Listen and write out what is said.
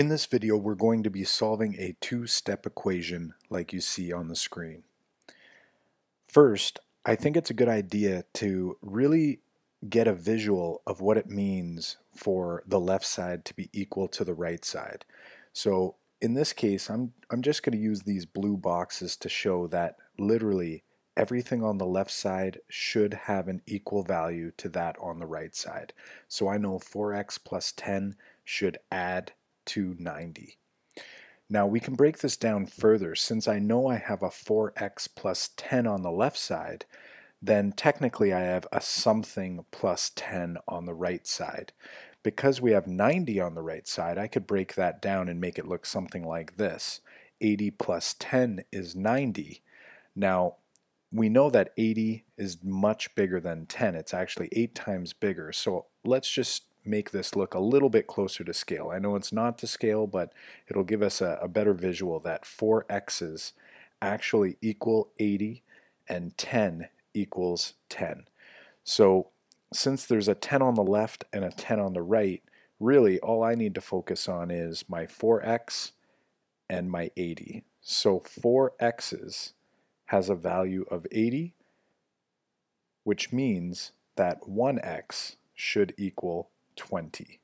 In this video, we're going to be solving a two-step equation like you see on the screen. First, I think it's a good idea to really get a visual of what it means for the left side to be equal to the right side. So in this case, I'm, I'm just going to use these blue boxes to show that literally everything on the left side should have an equal value to that on the right side. So I know 4x plus 10 should add to 90. Now we can break this down further. Since I know I have a 4x plus 10 on the left side, then technically I have a something plus 10 on the right side. Because we have 90 on the right side, I could break that down and make it look something like this. 80 plus 10 is 90. Now, we know that 80 is much bigger than 10. It's actually 8 times bigger. So let's just make this look a little bit closer to scale. I know it's not to scale, but it'll give us a, a better visual that 4 x's actually equal 80 and 10 equals 10. So since there's a 10 on the left and a 10 on the right, really all I need to focus on is my 4x and my 80. So 4x's has a value of 80, which means that 1x should equal 20.